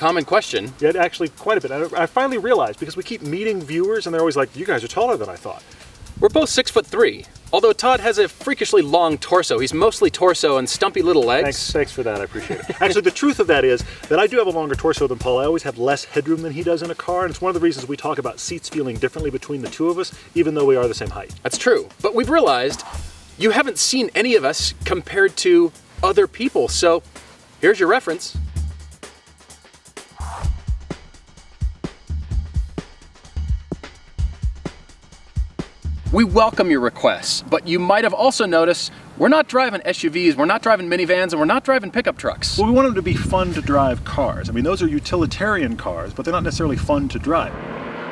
common question. Yeah, actually, quite a bit. I, I finally realized because we keep meeting viewers and they're always like, "You guys are taller than I thought." We're both six foot three. Although Todd has a freakishly long torso, he's mostly torso and stumpy little legs. Thanks, thanks for that. I appreciate it. Actually, the truth of that is that I do have a longer torso than Paul. I always have less headroom than he does in a car, and it's one of the reasons we talk about seats feeling differently between the two of us, even though we are the same height. That's true. But we've realized you haven't seen any of us compared to other people. So here's your reference. We welcome your requests, but you might have also noticed we're not driving SUVs, we're not driving minivans, and we're not driving pickup trucks. Well, we want them to be fun to drive cars. I mean, those are utilitarian cars, but they're not necessarily fun to drive.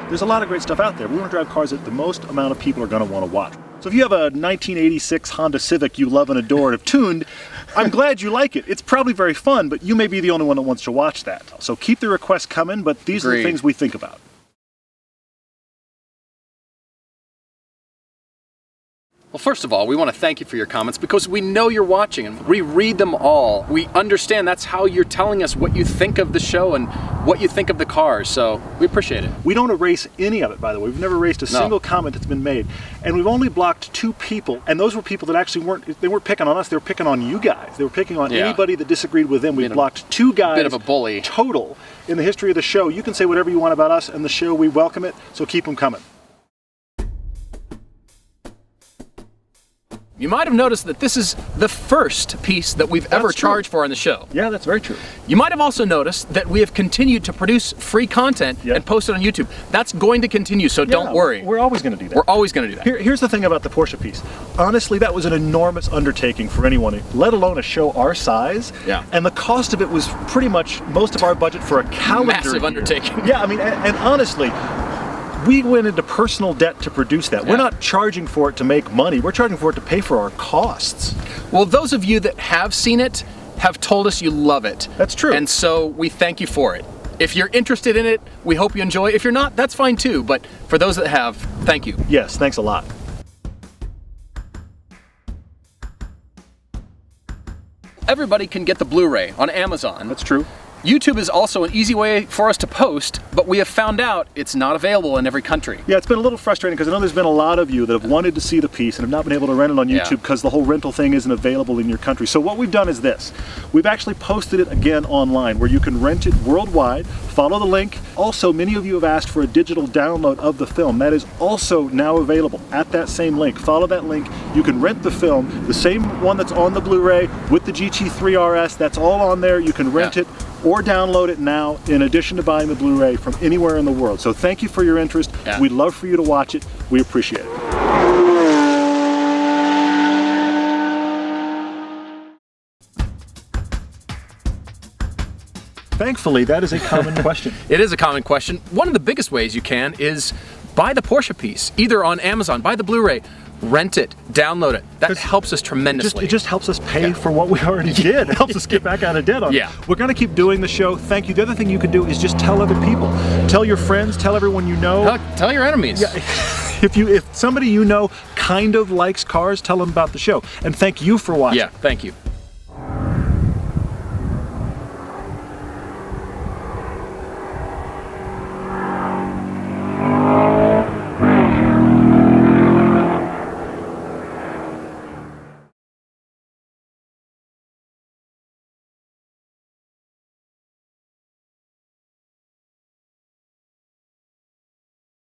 There's a lot of great stuff out there. We want to drive cars that the most amount of people are going to want to watch. So if you have a 1986 Honda Civic you love and adore and have tuned, I'm glad you like it. It's probably very fun, but you may be the only one that wants to watch that. So keep the requests coming, but these are the things we think about. Well, first of all, we want to thank you for your comments because we know you're watching and we read them all. We understand that's how you're telling us what you think of the show and what you think of the cars, so we appreciate it. We don't erase any of it, by the way. We've never erased a No. single comment that's been made. And we've only blocked two people, and those were people that actually weren't, they weren't picking on us, they were picking on you guys. They were picking on Yeah. anybody that disagreed with them. We've blocked two guys. bit of a bully. Total in the history of the show. You can say whatever you want about us and the show, we welcome it, so keep them coming. You might have noticed that this is the first piece that we've ever true. charged for on the show. Yeah, that's very true. You might have also noticed that we have continued to produce free content Yeah. and post it on YouTube. That's going to continue, so don't worry. We're always going to do that. We're always going to do that. Here, here's the thing about the Porsche piece. Honestly, that was an enormous undertaking for anyone, let alone a show our size. Yeah. And the cost of it was pretty much most of our budget for a calendar Massive year. undertaking. Yeah, I mean, and, and honestly, we went into personal debt to produce that. We're not charging for it to make money. We're charging for it to pay for our costs. Well, those of you that have seen it have told us you love it. That's true. And so we thank you for it. If you're interested in it, we hope you enjoy. If you're not, that's fine too. But for those that have, thank you. Yes, thanks a lot. Everybody can get the Blu-ray on Amazon. That's true. YouTube is also an easy way for us to post, but we have found out it's not available in every country. Yeah, it's been a little frustrating because I know there's been a lot of you that have wanted to see the piece and have not been able to rent it on YouTube because the whole rental thing isn't available in your country. So what we've done is this. We've actually posted it again online where you can rent it worldwide. Follow the link. Also, many of you have asked for a digital download of the film. That is also now available at that same link. Follow that link. You can rent the film, the same one that's on the Blu-ray with the GT3 RS. That's all on there. You can rent Yeah. it or download it now in addition to buying the Blu-ray from anywhere in the world. So thank you for your interest. Yeah. We'd love for you to watch it. We appreciate it. Thankfully, that is a common question. It is a common question. One of the biggest ways you can is buy the Porsche piece, either on Amazon, buy the Blu-ray, rent it, download it. That helps us Just, tremendously. it just helps us pay for what we already did. It helps us get back out of debt on Yeah. it. We're going to keep doing the show. Thank you. The other thing you can do is just tell other people. Tell your friends, tell everyone you know. tell, tell your enemies. if you if somebody you know kind of likes cars, tell them about the show. And thank you for watching. yeah, thank you.